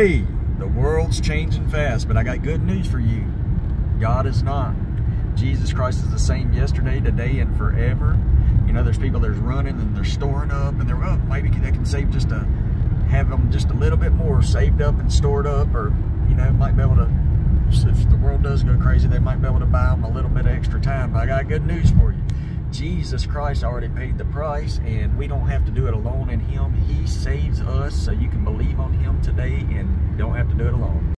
Hey, the world's changing fast, but I got good news for you. God is not. Jesus Christ is the same yesterday, today, and forever. You know, there's people that's running and they're storing up and they're, well, maybe they can save just a, have them just a little bit more saved up and stored up or, you know, might be able to, if the world does go crazy, they might be able to buy them a little bit of extra time. But I got good news for you. Jesus Christ already paid the price and we don't have to do it alone in him. He saves us so you can believe and don't have to do it alone.